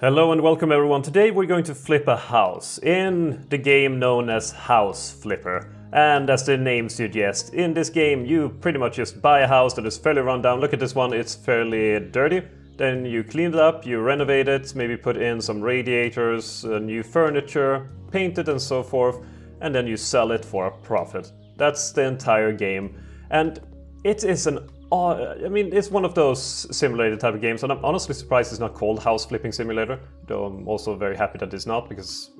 Hello and welcome everyone. Today we're going to flip a house in the game known as House Flipper. And as the name suggests, in this game you pretty much just buy a house that is fairly run down. Look at this one, it's fairly dirty. Then you clean it up, you renovate it, maybe put in some radiators, new furniture, paint it and so forth, and then you sell it for a profit. That's the entire game. And it is an uh, I mean, it's one of those simulator type of games, and I'm honestly surprised it's not called House Flipping Simulator. Though I'm also very happy that it's not, because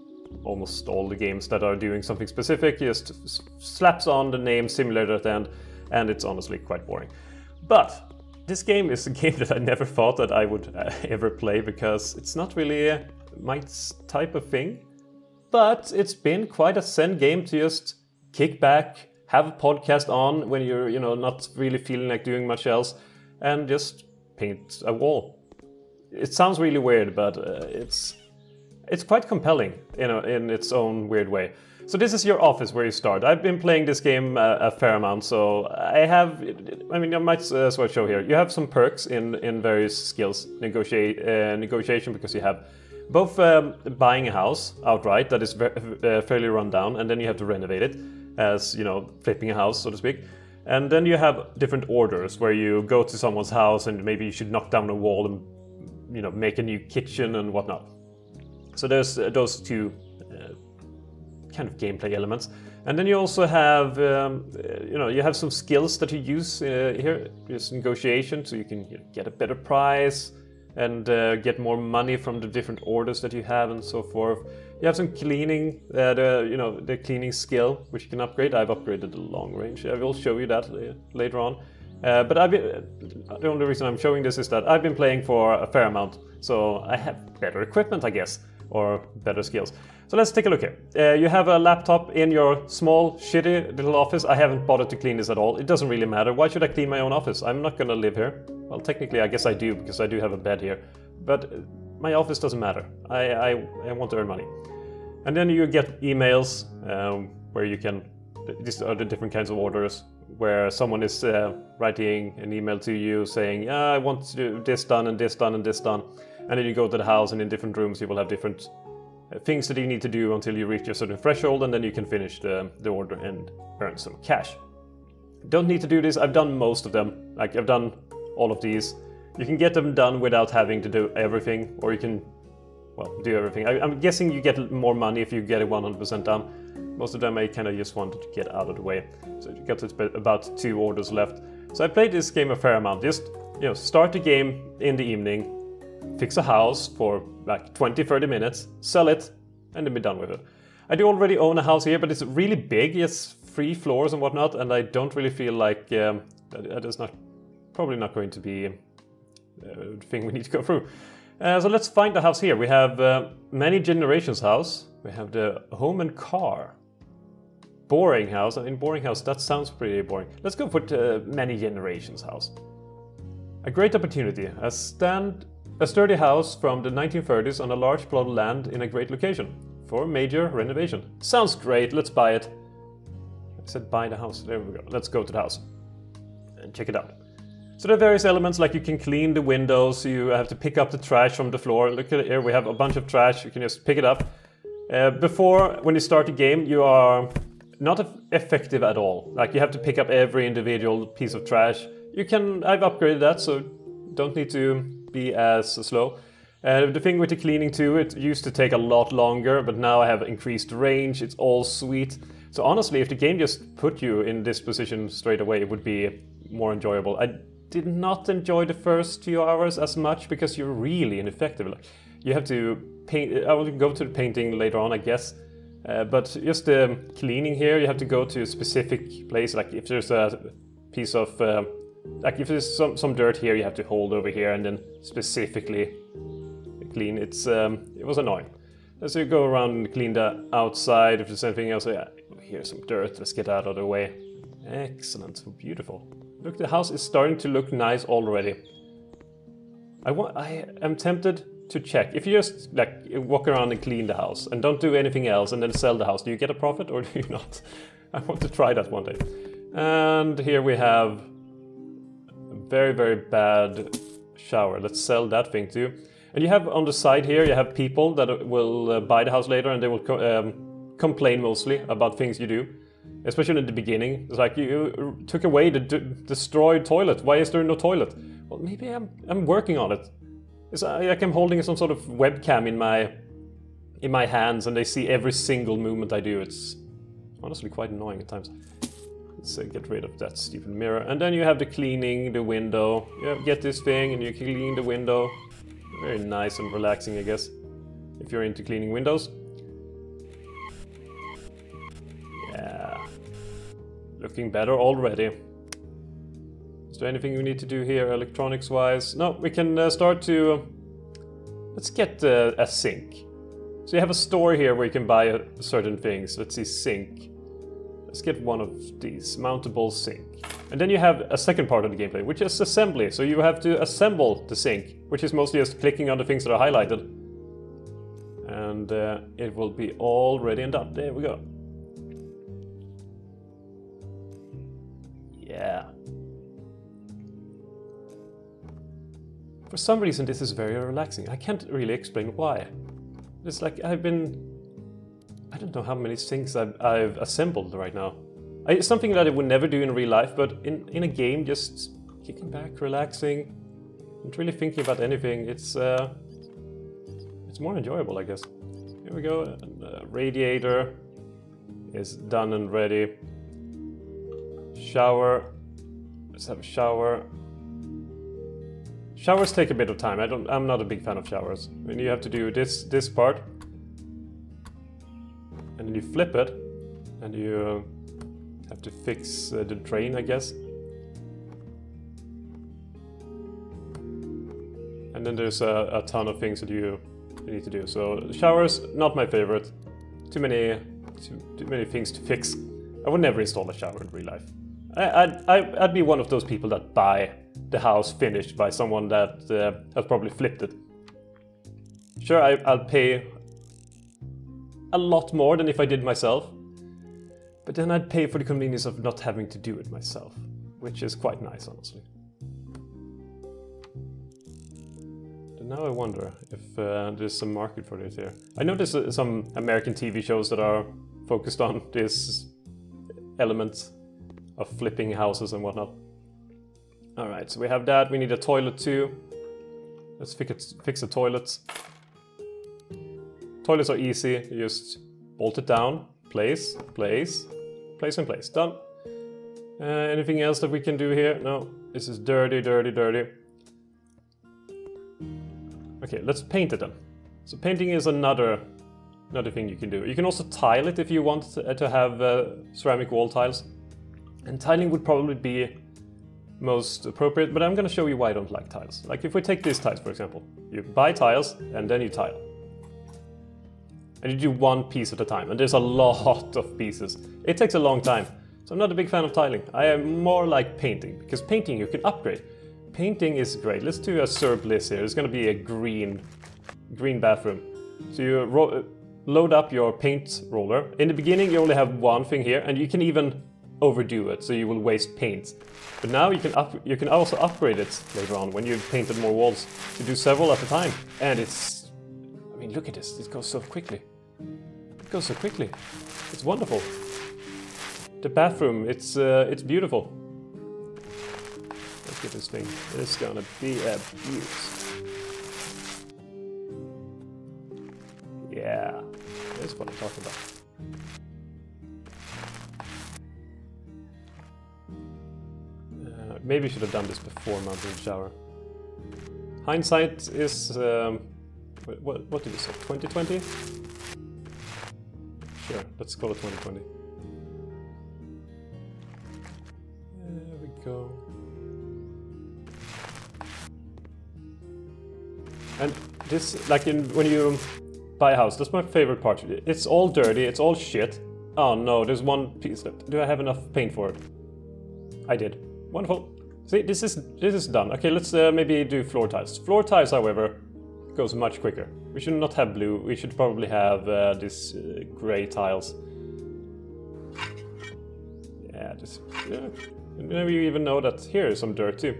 almost all the games that are doing something specific just slaps on the name simulator at the end, and it's honestly quite boring. But this game is a game that I never thought that I would uh, ever play because it's not really my type of thing. But it's been quite a zen game to just kick back, have a podcast on when you're you know not really feeling like doing much else and just paint a wall. It sounds really weird but uh, it's it's quite compelling you know in its own weird way. So this is your office where you start. I've been playing this game a, a fair amount so i have i mean i might as well show here. You have some perks in in various skills negotiate uh, negotiation because you have both um, buying a house outright that is uh, fairly run down and then you have to renovate it as you know flipping a house, so to speak. And then you have different orders where you go to someone's house and maybe you should knock down a wall and you know make a new kitchen and whatnot. So there's uh, those two uh, kind of gameplay elements. And then you also have, um, uh, you know, you have some skills that you use uh, here. There's negotiation, so you can you know, get a better price and uh, get more money from the different orders that you have and so forth. You have some cleaning, uh, the you know the cleaning skill which you can upgrade. I've upgraded the long range. I will show you that later on. Uh, but I've been, the only reason I'm showing this is that I've been playing for a fair amount, so I have better equipment, I guess, or better skills. So let's take a look here. Uh, you have a laptop in your small, shitty little office. I haven't bothered to clean this at all. It doesn't really matter. Why should I clean my own office? I'm not gonna live here. Well, technically, I guess I do because I do have a bed here. But my office doesn't matter. I, I, I want to earn money. And then you get emails um, where you can, these are the different kinds of orders, where someone is uh, writing an email to you saying, yeah, I want to do this done and this done and this done. And then you go to the house and in different rooms you will have different uh, things that you need to do until you reach a certain threshold and then you can finish the, the order and earn some cash. Don't need to do this, I've done most of them. Like I've done all of these. You can get them done without having to do everything, or you can, well, do everything. I, am guessing you get more money if you get it 100% done. Most of them I kind of just wanted to get out of the way. So you got about two orders left. So I played this game a fair amount. Just, you know, start the game in the evening, fix a house for like 20, 30 minutes, sell it, and then be done with it. I do already own a house here, but it's really big. It's three floors and whatnot, and I don't really feel like um, that is not probably not going to be thing we need to go through. Uh, so let's find the house here. We have uh, many generations house. We have the home and car. Boring house. I mean, boring house, that sounds pretty boring. Let's go for uh, many generations house. A great opportunity. A, stand, a sturdy house from the 1930s on a large plot of land in a great location for major renovation. Sounds great. Let's buy it. I said buy the house. There we go. Let's go to the house and check it out. So there are various elements like you can clean the windows, you have to pick up the trash from the floor. Look at it here, we have a bunch of trash, you can just pick it up. Uh, before, when you start the game, you are not effective at all. Like you have to pick up every individual piece of trash. You can, I've upgraded that, so don't need to be as slow. Uh, the thing with the cleaning too, it used to take a lot longer, but now I have increased range, it's all sweet. So honestly, if the game just put you in this position straight away, it would be more enjoyable. I did not enjoy the first few hours as much because you're really ineffective. Like, you have to paint. I will go to the painting later on, I guess. Uh, but just the cleaning here, you have to go to a specific place. Like if there's a piece of, uh, like if there's some, some dirt here, you have to hold over here and then specifically clean. It's um, it was annoying. So you go around and clean the outside. If there's anything else, yeah, here's some dirt. Let's get out of the way. Excellent, beautiful. Look, the house is starting to look nice already. I want. I am tempted to check. If you just like walk around and clean the house and don't do anything else and then sell the house, do you get a profit or do you not? I want to try that one day. And here we have a very, very bad shower. Let's sell that thing too. And you have on the side here, you have people that will uh, buy the house later and they will co um, complain mostly about things you do. Especially in the beginning. It's like, you took away the destroyed toilet. Why is there no toilet? Well, maybe I'm, I'm working on it. It's uh, like I'm holding some sort of webcam in my in my hands and they see every single movement I do. It's honestly quite annoying at times. Let's uh, get rid of that stupid mirror. And then you have the cleaning the window. You get this thing and you clean the window. Very nice and relaxing, I guess, if you're into cleaning windows. Looking better already. Is there anything we need to do here electronics-wise? No, we can uh, start to... Uh, let's get uh, a sink. So you have a store here where you can buy uh, certain things. Let's see, sink. Let's get one of these, mountable sink. And then you have a second part of the gameplay, which is assembly. So you have to assemble the sink, which is mostly just clicking on the things that are highlighted. And uh, it will be all ready and done. There we go. Yeah. For some reason this is very relaxing. I can't really explain why. It's like I've been I don't know how many things I've, I've assembled right now. I, it's something that I would never do in real life, but in, in a game, just kicking back, relaxing, not really thinking about anything, it's uh, it's more enjoyable, I guess. Here we go, uh, radiator is done and ready. Shower, let's have a shower. Showers take a bit of time. I don't. I'm not a big fan of showers. I mean, you have to do this this part, and then you flip it and you have to fix uh, the drain, I guess. And then there's a, a ton of things that you, need to do. So showers, not my favorite. Too many, too, too, many things to fix. I would never install a shower in real life. I, would I'd, be one of those people that buy the house finished by someone that uh, has probably flipped it. Sure, I, I'll pay a lot more than if I did myself. But then I'd pay for the convenience of not having to do it myself, which is quite nice, honestly. Now I wonder if uh, there's some market for this here. I there's uh, some American TV shows that are focused on this element of flipping houses and whatnot. Alright, so we have that. We need a toilet too. Let's fix, it, fix the toilets. Toilets are easy, you just bolt it down, place, place, place and place, done. Uh, anything else that we can do here? No, this is dirty, dirty, dirty. Okay, let's paint it then. So painting is another another thing you can do. You can also tile it if you want to, to have uh, ceramic wall tiles. And tiling would probably be most appropriate, but I'm gonna show you why I don't like tiles. Like if we take these tiles, for example. You buy tiles and then you tile. And you do one piece at a time, and there's a lot of pieces. It takes a long time, so I'm not a big fan of tiling. I am more like painting, because painting you can upgrade. Painting is great. Let's do a Sir Bliss here. It's gonna be a green, green bathroom. So you load up your paint roller. In the beginning you only have one thing here, and you can even overdo it, so you will waste paint. But now you can up, you can also upgrade it later on when you've painted more walls. You do several at a time, and it's I mean, look at this. It goes so quickly. It goes so quickly. It's wonderful. The bathroom, it's uh, it's beautiful. Let's get this thing. It's gonna be a beaut. Yeah, that's what I'm talking about. Maybe should have done this before mounting the shower. Hindsight is um, what, what did you say? 2020? Sure, let's call it 2020. There we go. And this, like in when you buy a house, that's my favorite part. It's all dirty, it's all shit. Oh no, there's one piece left. Do I have enough paint for it? I did. Wonderful. See, this is this is done. Okay, let's uh, maybe do floor tiles. Floor tiles, however, goes much quicker. We should not have blue, we should probably have uh, this uh, gray tiles. Yeah, just... Yeah. Maybe you even know that here is some dirt too.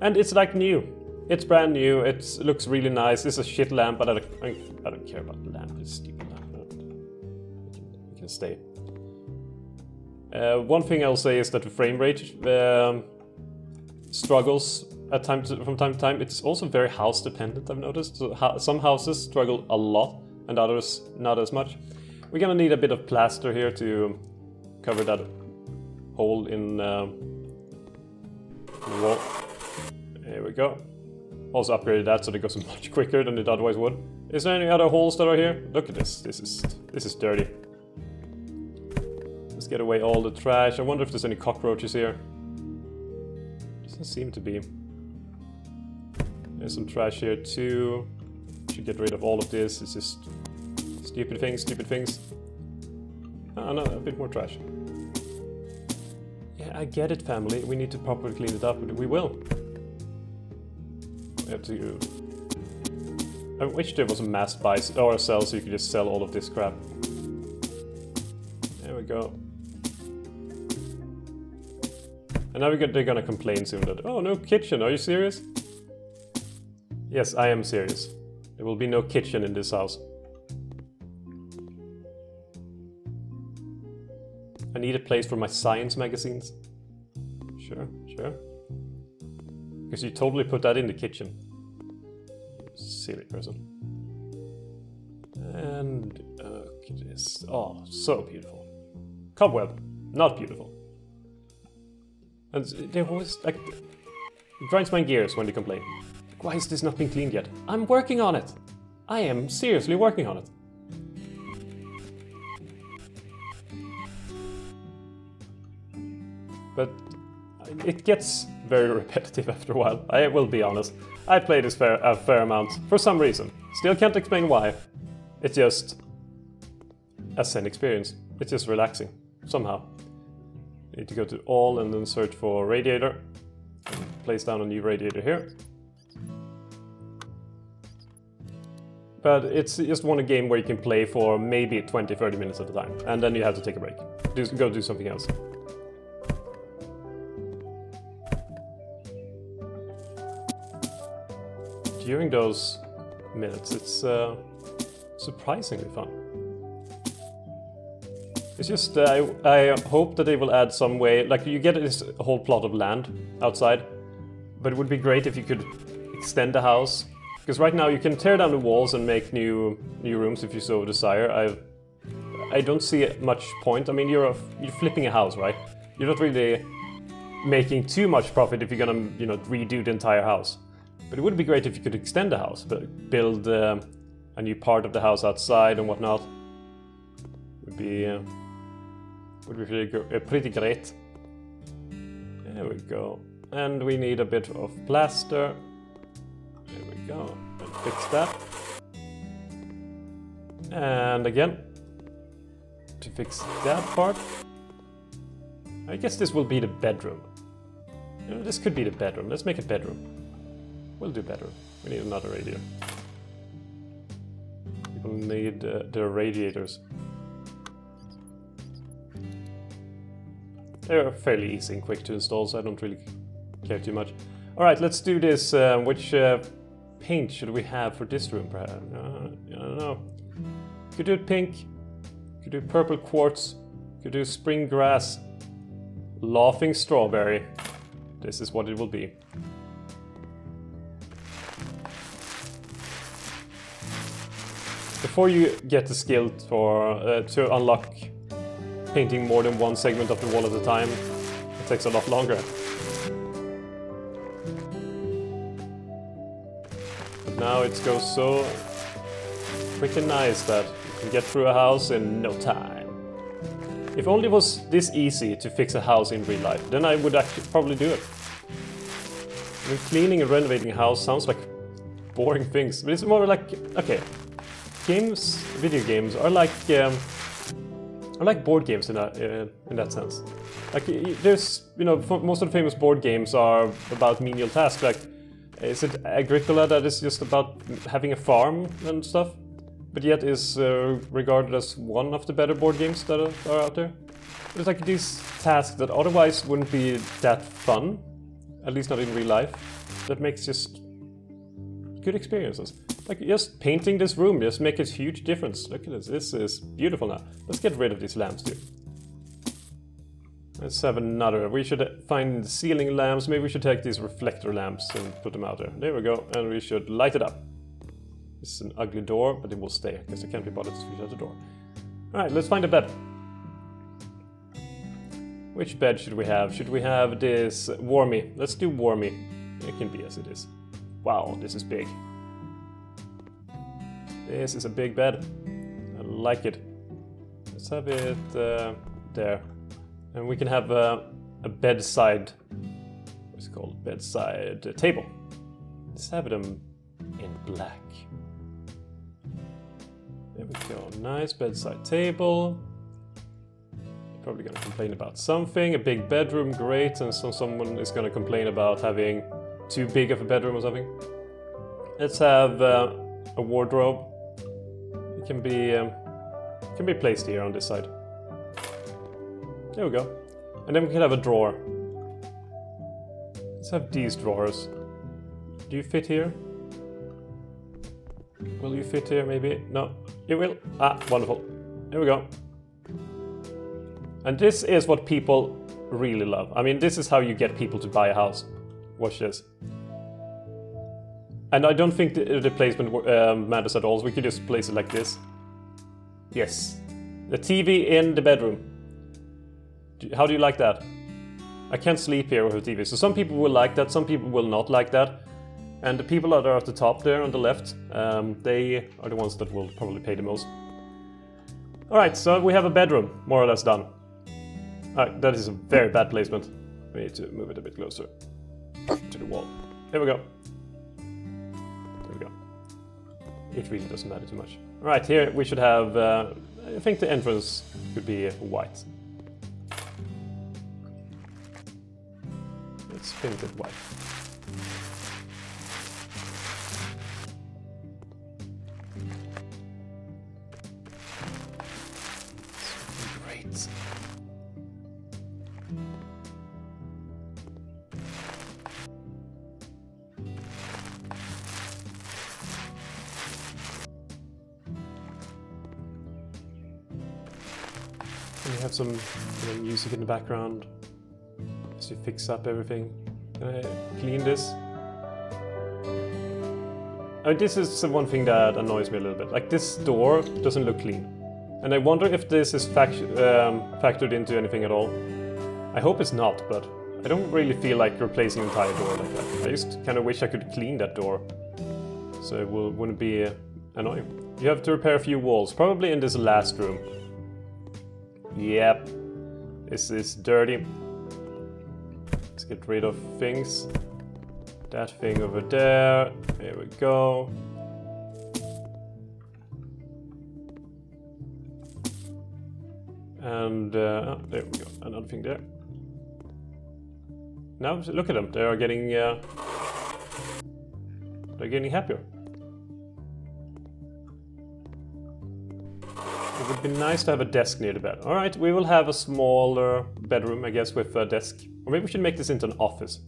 And it's like new. It's brand new. It looks really nice. It's a shit lamp, but I don't, I don't care about the lamp. It's stupid lamp. We can stay. Uh, one thing I'll say is that the frame rate um, struggles at times from time to time. It's also very house dependent. I've noticed. So some houses struggle a lot, and others not as much. We're gonna need a bit of plaster here to cover that hole in uh, the wall. There we go. Also upgraded that so it goes much quicker than it otherwise would. Is there any other holes that are here? Look at this. This is this is dirty. Get away all the trash. I wonder if there's any cockroaches here. Doesn't seem to be. There's some trash here too. Should get rid of all of this. It's just stupid things, stupid things. Ah, no, a bit more trash. Yeah, I get it, family. We need to properly clean it up. We will. We have to... I wish there was a mass buy or a sell so you could just sell all of this crap. There we go. And now they're gonna complain soon that, oh, no kitchen, are you serious? Yes, I am serious. There will be no kitchen in this house. I need a place for my science magazines. Sure, sure. Because you totally put that in the kitchen. Silly person. And uh, this. Oh, so beautiful. Cobweb, not beautiful. And they always like grinds my gears when they complain. Why is this not being cleaned yet? I'm working on it. I am seriously working on it. But it gets very repetitive after a while, I will be honest. I play this fair, a fair amount, for some reason. Still can't explain why. It's just a zen experience. It's just relaxing, somehow. Need to go to all and then search for radiator. Place down a new radiator here. But it's just one game where you can play for maybe 20-30 minutes at a time. And then you have to take a break. Do, go do something else. During those minutes, it's uh, surprisingly fun. It's just, uh, I, I hope that they will add some way, like you get this whole plot of land outside, but it would be great if you could extend the house because right now you can tear down the walls and make new new rooms if you so desire. I I don't see much point. I mean, you're a, you're flipping a house, right? You're not really making too much profit if you're gonna you know redo the entire house. But it would be great if you could extend the house, but build uh, a new part of the house outside and whatnot. Would be uh, would be pretty, uh, pretty great. There we go. And we need a bit of plaster There we go and fix that. And again, to fix that part. I guess this will be the bedroom. You know, this could be the bedroom. Let's make a bedroom. We'll do bedroom. We need another radiator. People need uh, their radiators. They're fairly easy and quick to install, so I don't really care too much. Alright, let's do this. Uh, which uh, paint should we have for this room, perhaps? Uh, I don't know. Could do pink. Could do purple quartz. Could do spring grass. Laughing strawberry. This is what it will be. Before you get the skill for, uh, to unlock painting more than one segment of the wall at a time, it takes a lot longer. But now it goes so quick and nice that you can get through a house in no time. If only it was this easy to fix a house in real life, then I would actually probably do it. I mean, cleaning and renovating a house sounds like boring things, but it's more like, okay, games, video games are like, um, are like board games in that, uh, in that sense. Like, there's, you know, most of the famous board games are about menial tasks, like is it Agricola that is just about having a farm and stuff, but yet is uh, regarded as one of the better board games that are out there? It's like these tasks that otherwise wouldn't be that fun, at least not in real life, that makes just good experiences. Like just painting this room just make a huge difference. Look at this, this is beautiful now. Let's get rid of these lamps too. Let's have another. We should find ceiling lamps. Maybe we should take these reflector lamps and put them out there. There we go. And we should light it up. This is an ugly door, but it will stay because I can't be bothered to out the door. Alright, let's find a bed. Which bed should we have? Should we have this warmy? Let's do warmy. It can be as it is. Wow, this is big. This is a big bed. I like it. Let's have it uh, there. And we can have a, a bedside, what's it called? Bedside uh, table. Let's have them in black. There we go. Nice bedside table. Probably gonna complain about something. A big bedroom, great. And so someone is gonna complain about having too big of a bedroom or something. Let's have uh, a wardrobe. Can be um, can be placed here on this side. There we go. And then we can have a drawer. Let's have these drawers. Do you fit here? Will you fit here maybe? No, you will. Ah, wonderful. Here we go. And this is what people really love. I mean, this is how you get people to buy a house. Watch this. And I don't think the, the placement um, matters at all, so we could just place it like this. Yes. The TV in the bedroom. How do you like that? I can't sleep here with a TV. So some people will like that, some people will not like that. And the people that are at the top there on the left, um, they are the ones that will probably pay the most. Alright, so we have a bedroom, more or less done. That is a very bad placement. We need to move it a bit closer to the wall. There we go. It really doesn't matter too much. Alright, here we should have... Uh, I think the entrance could be white. Let's paint it white. Music in the background to fix up everything. Can I clean this? I mean, this is the one thing that annoys me a little bit. Like, this door doesn't look clean. And I wonder if this is fact um, factored into anything at all. I hope it's not, but I don't really feel like replacing an entire door like that. I just kind of wish I could clean that door. So it will, wouldn't be uh, annoying. You have to repair a few walls, probably in this last room. Yep. This is dirty. Let's get rid of things. That thing over there. There we go. And uh, oh, there we go. Another thing there. Now look at them. They are getting. Uh, they're getting happier. It would be nice to have a desk near the bed. Alright, we will have a smaller bedroom, I guess, with a desk. Or maybe we should make this into an office.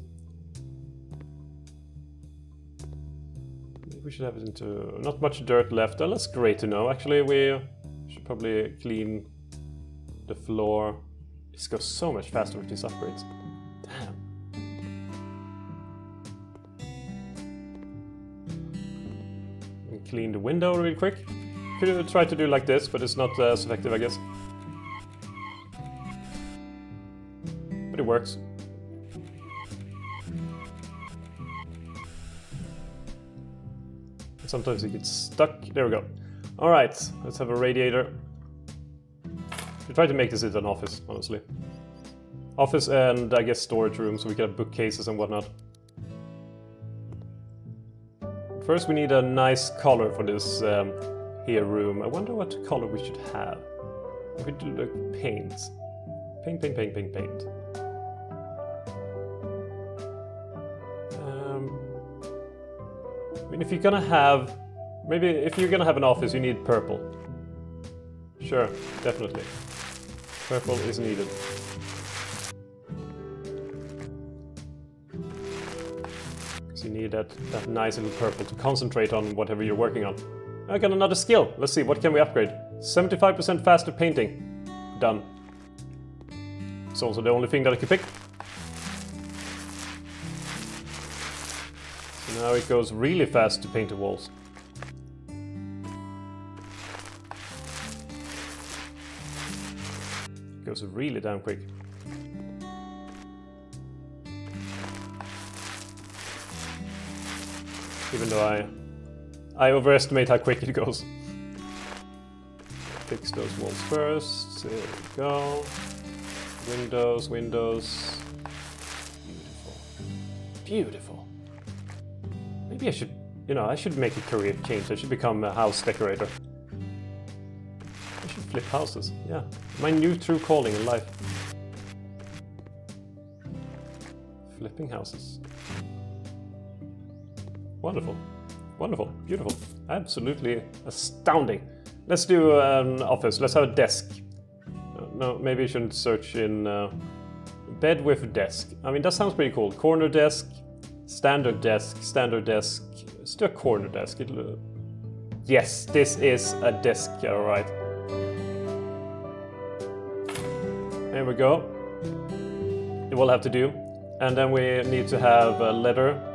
Maybe we should have it into... Not much dirt left. Oh, that's great to know. Actually, we should probably clean the floor. This goes so much faster with these upgrades. Damn. Clean the window real quick. Could try to do like this, but it's not as effective, I guess. But it works. Sometimes it gets stuck. There we go. Alright, let's have a radiator. We try to make this into an office, honestly. Office and, I guess, storage room, so we can have bookcases and whatnot. First we need a nice color for this um, here room. I wonder what color we should have. We could do like paint. Paint, paint, paint, paint, paint. Um, I mean, if you're gonna have... Maybe if you're gonna have an office, you need purple. Sure, definitely. Purple is needed. So you need that, that nice little purple to concentrate on whatever you're working on. I got another skill. Let's see, what can we upgrade? 75% faster painting. Done. It's also the only thing that I can pick. So now it goes really fast to paint the walls. It goes really damn quick. Even though I I overestimate how quick it goes. Fix those walls first. There we go. Windows, windows. Beautiful. Beautiful. Maybe I should, you know, I should make a career change. I should become a house decorator. I should flip houses. Yeah. My new true calling in life. Flipping houses. Wonderful. Wonderful. Beautiful. Absolutely astounding. Let's do an office. Let's have a desk. No, maybe you shouldn't search in uh, bed with desk. I mean, that sounds pretty cool. Corner desk, standard desk, standard desk. Do a corner desk. Uh, yes, this is a desk, all right. There we go. It will have to do. And then we need to have a letter.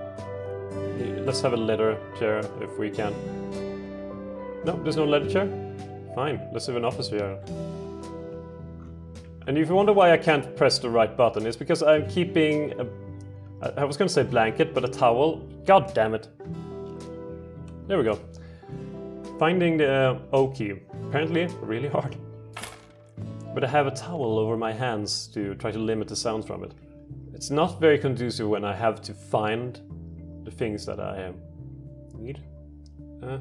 Let's have a letter chair if we can. No, there's no letter chair? Fine, let's have an office chair. And if you wonder why I can't press the right button, it's because I'm keeping a, I was gonna say blanket, but a towel. God damn it. There we go. Finding the uh, O key. Apparently really hard. But I have a towel over my hands to try to limit the sound from it. It's not very conducive when I have to find the things that I need. Uh,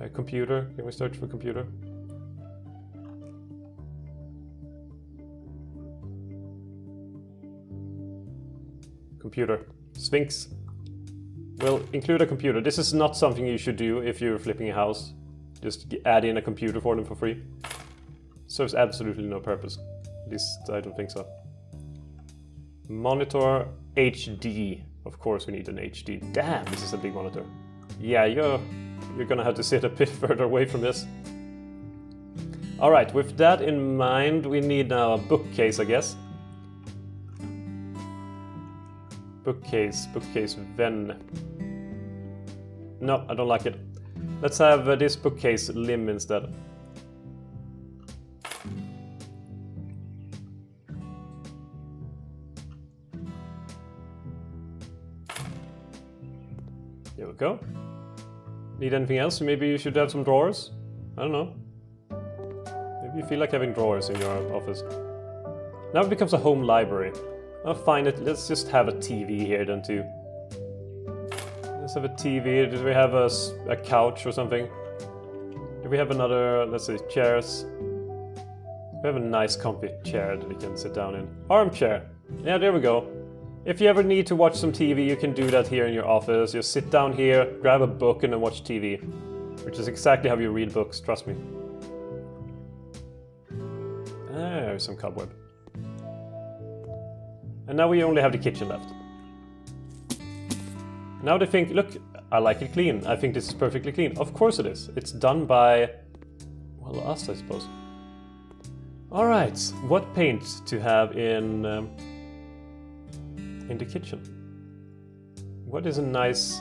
a computer. Can we search for computer? Computer. Sphinx. Will include a computer. This is not something you should do if you're flipping a house. Just add in a computer for them for free. Serves absolutely no purpose. At least I don't think so. Monitor HD. Of course we need an HD. Damn, this is a big monitor. Yeah, you're, you're gonna have to sit a bit further away from this. Alright, with that in mind, we need now a bookcase, I guess. Bookcase, bookcase, Ven. No, I don't like it. Let's have uh, this bookcase limb instead. There we go. Need anything else? Maybe you should have some drawers? I don't know. Maybe you feel like having drawers in your office. Now it becomes a home library. Oh, I'll find it. Let's just have a TV here then too. Let's have a TV. Do we have a, a couch or something? Do we have another, let's say, chairs? We have a nice comfy chair that we can sit down in. Armchair. Yeah, there we go. If you ever need to watch some TV, you can do that here in your office. You sit down here, grab a book and then watch TV. Which is exactly how you read books, trust me. There's some cobweb. And now we only have the kitchen left. Now they think, look, I like it clean. I think this is perfectly clean. Of course it is. It's done by, well, us, I suppose. All right, what paint to have in um, in the kitchen? What is a nice,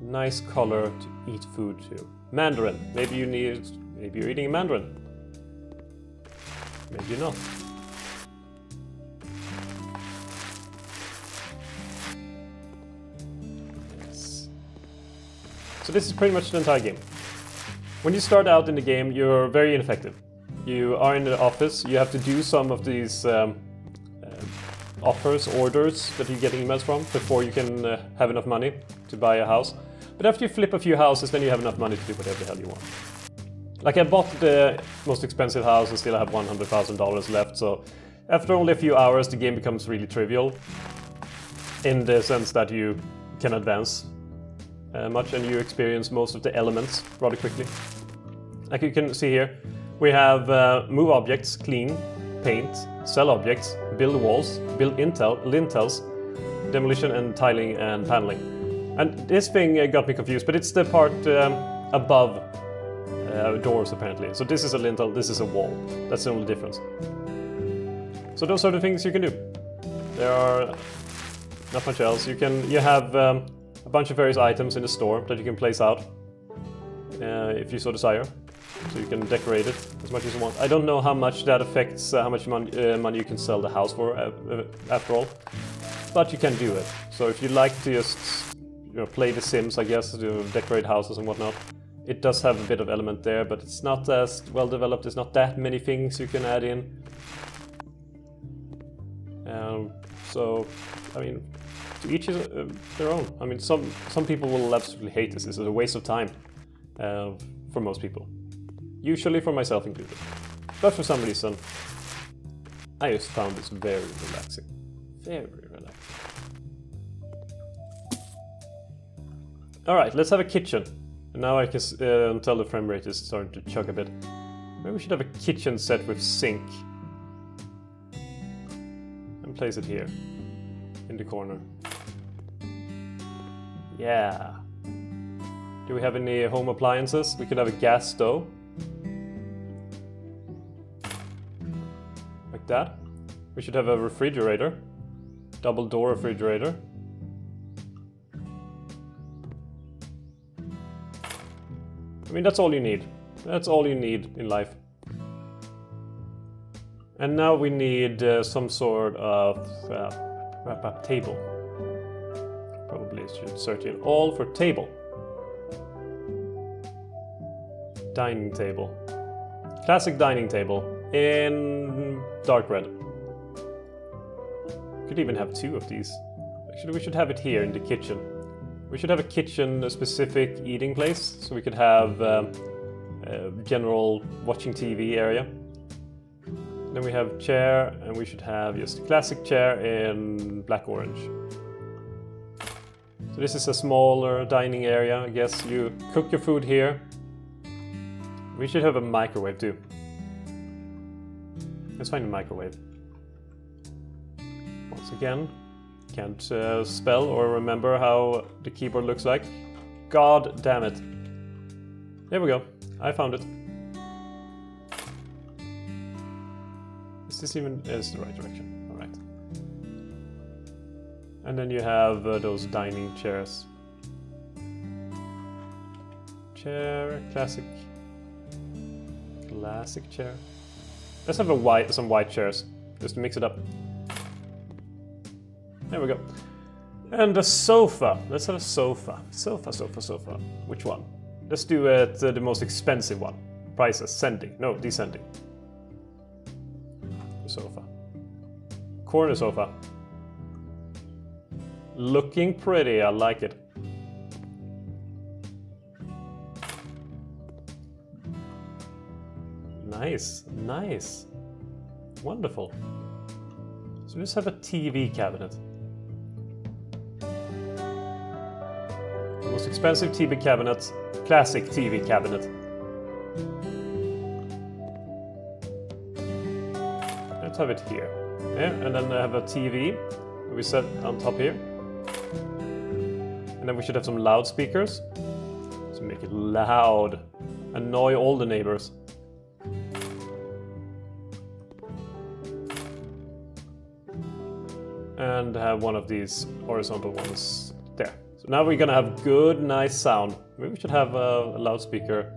nice color to eat food to? Mandarin. Maybe you need. Maybe you're eating a mandarin. Maybe not. Yes. So this is pretty much the entire game. When you start out in the game, you're very ineffective. You are in the office, you have to do some of these um, offers, orders that you get emails from before you can uh, have enough money to buy a house. But after you flip a few houses, then you have enough money to do whatever the hell you want. Like I bought the most expensive house and still have $100,000 left, so after only a few hours the game becomes really trivial in the sense that you can advance uh, much and you experience most of the elements rather quickly. Like you can see here, we have uh, move objects, clean, paint, sell objects, build walls, build intel, lintels, demolition and tiling and paneling. And this thing uh, got me confused, but it's the part um, above uh, doors apparently. So this is a lintel, this is a wall. That's the only difference. So those are the things you can do. There are not much else. You can you have um, a bunch of various items in the store that you can place out uh, if you so desire. So you can decorate it as much as you want. I don't know how much that affects uh, how much mon uh, money you can sell the house for uh, uh, after all, but you can do it. So if you like to just you know, play The Sims, I guess, to decorate houses and whatnot, it does have a bit of element there, but it's not as well developed. There's not that many things you can add in. Um, so, I mean, to each is uh, their own. I mean, some some people will absolutely hate this. This is a waste of time uh, for most people. Usually for myself included. But for some reason, I just found this very relaxing. Very relaxing. Alright, let's have a kitchen. And now I can uh, tell the frame rate is starting to chug a bit. Maybe we should have a kitchen set with sink. And place it here. In the corner. Yeah. Do we have any home appliances? We could have a gas stove. That. We should have a refrigerator. Double door refrigerator. I mean, that's all you need. That's all you need in life. And now we need uh, some sort of uh, wrap-up table. Probably should search in all for table. Dining table. Classic dining table in dark red. Could even have two of these. Actually, we should have it here in the kitchen. We should have a kitchen, a specific eating place, so we could have um, a general watching TV area. Then we have chair, and we should have just a classic chair in black orange. So this is a smaller dining area, I guess. You cook your food here. We should have a microwave too. Let's find a microwave. Once again, can't uh, spell or remember how the keyboard looks like. God damn it. There we go. I found it. Is this even... Is the right direction. Alright. And then you have uh, those dining chairs. Chair, classic. Classic chair. Let's have a white, some white chairs, just to mix it up. There we go. And a sofa. Let's have a sofa. Sofa, sofa, sofa. Which one? Let's do it uh, the most expensive one. Price ascending. No, descending. Sofa. Corner sofa. Looking pretty, I like it. Nice, nice. Wonderful. So we just have a TV cabinet. Most expensive TV cabinet, classic TV cabinet. Let's have it here. Yeah, and then I have a TV we set on top here. And then we should have some loudspeakers. To make it loud. Annoy all the neighbors. And have one of these horizontal ones there. So now we're gonna have good, nice sound. Maybe we should have a, a loudspeaker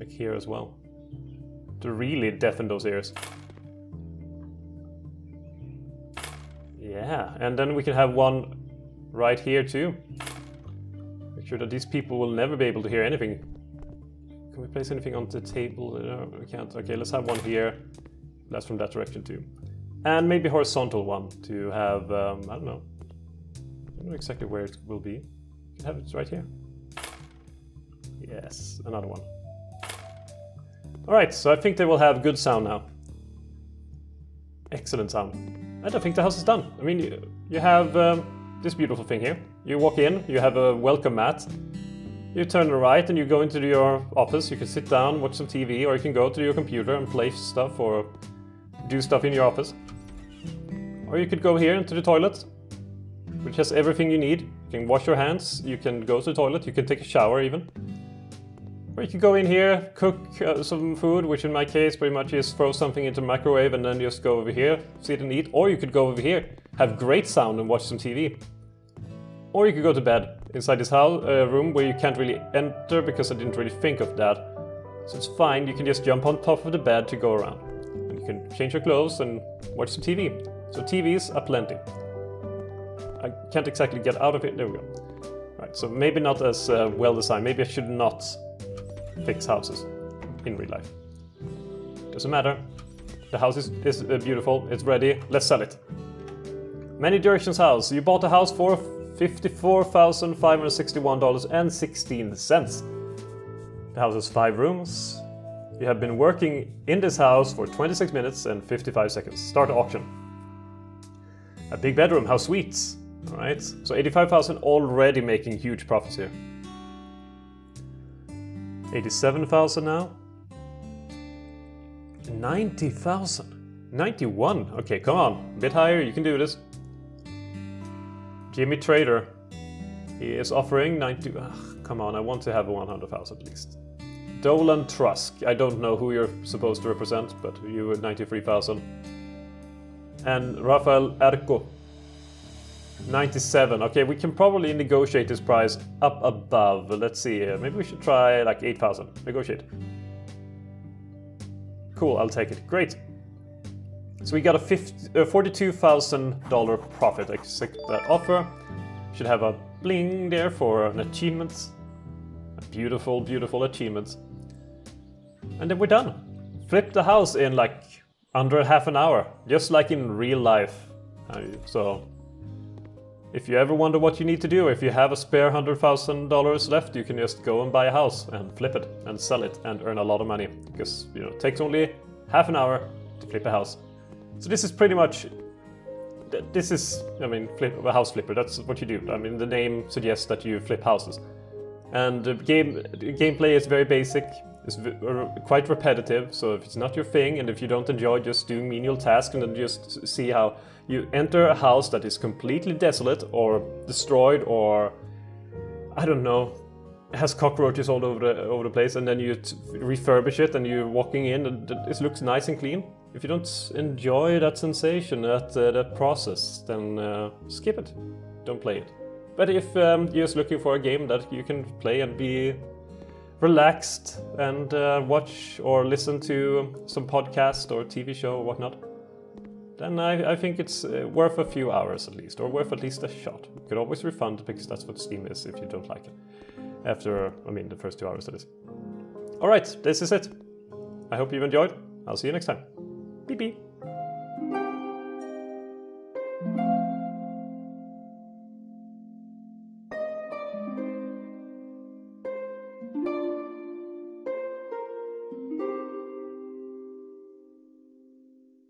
like here as well. To really deafen those ears. Yeah, and then we can have one right here too. Make sure that these people will never be able to hear anything. Can we place anything on the table? No, we can't. Okay, let's have one here. That's from that direction too. And maybe horizontal one to have, um, I don't know. I don't know exactly where it will be. You can have it right here. Yes, another one. Alright, so I think they will have good sound now. Excellent sound. And I think the house is done. I mean, you, you have um, this beautiful thing here. You walk in, you have a welcome mat. You turn right and you go into your office. You can sit down, watch some TV, or you can go to your computer and play stuff or do stuff in your office. Or you could go here into the toilet. which has everything you need. You can wash your hands, you can go to the toilet, you can take a shower even. Or you can go in here, cook uh, some food, which in my case pretty much is throw something into the microwave and then just go over here, sit and eat. Or you could go over here, have great sound and watch some TV. Or you could go to bed inside this house, uh, room where you can't really enter because I didn't really think of that. So it's fine, you can just jump on top of the bed to go around. And you can change your clothes and watch some TV. So TVs are plenty. I can't exactly get out of it. There we go. Right, so maybe not as uh, well designed. Maybe I should not fix houses in real life. Doesn't matter. The house is, is uh, beautiful. It's ready. Let's sell it. Many Directions house. You bought a house for $54,561.16. The house has five rooms. You have been working in this house for 26 minutes and 55 seconds. Start auction. A big bedroom, how sweet. Alright, so 85,000 already making huge profits here. 87,000 now. 90,000. 91. Okay, come on. A bit higher, you can do this. Jimmy Trader. He is offering 90. Ugh, come on, I want to have a 100,000 at least. Dolan Trusk. I don't know who you're supposed to represent, but you at 93,000. And Rafael Erco. 97. Okay, we can probably negotiate this price up above. Let's see here. Maybe we should try like 8,000. Negotiate. Cool, I'll take it. Great. So we got a uh, $42,000 profit. Accept that offer. Should have a bling there for an achievement. A beautiful, beautiful achievement. And then we're done. Flip the house in like under half an hour, just like in real life. Uh, so if you ever wonder what you need to do, if you have a spare $100,000 left, you can just go and buy a house and flip it and sell it and earn a lot of money. Because, you know, it takes only half an hour to flip a house. So this is pretty much, this is, I mean, flip, a house flipper, that's what you do. I mean, the name suggests that you flip houses. And the game the gameplay is very basic, it's quite repetitive, so if it's not your thing and if you don't enjoy just doing menial tasks and then just see how you enter a house that is completely desolate or destroyed or I don't know has cockroaches all over the over the place and then you refurbish it and you're walking in and it looks nice and clean. If you don't enjoy that sensation that uh, that process then uh, skip it. Don't play it. But if um, you're just looking for a game that you can play and be relaxed and uh, watch or listen to some podcast or TV show or whatnot then I, I think it's uh, worth a few hours at least, or worth at least a shot. You could always refund because that's what Steam is if you don't like it. After, I mean, the first two hours that is. Alright, this is it. I hope you've enjoyed. I'll see you next time. Beep beep.